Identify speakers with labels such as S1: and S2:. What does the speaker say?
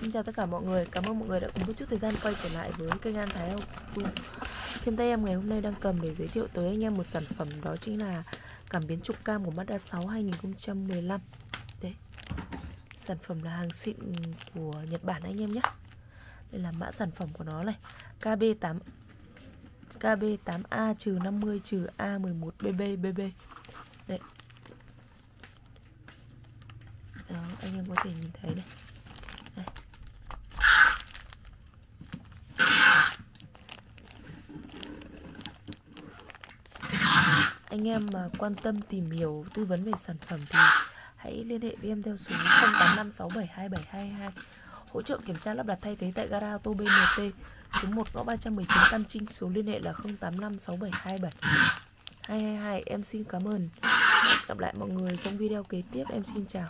S1: Xin chào tất cả mọi người, cảm ơn mọi người đã cùng một chút thời gian quay trở lại với kênh An Thái Auto Trên tay em ngày hôm nay đang cầm để giới thiệu tới anh em một sản phẩm đó chính là cảm biến trục cam của Mazda 6 2015 Đấy, sản phẩm là hàng xịn của Nhật Bản anh em nhé. Đây là mã sản phẩm của nó này KB8 KB8A-50-A11BB Đấy. Đó, anh em có thể nhìn thấy này. Anh em mà quan tâm tìm hiểu tư vấn về sản phẩm thì hãy liên hệ với em theo số 0856727222 hỗ trợ kiểm tra lắp đặt thay thế tại gara ô tô BNT số 1 ngõ 319 Tam Trinh, số liên hệ là 0856727222 em xin cảm ơn. Gặp lại mọi người trong video kế tiếp. Em xin chào.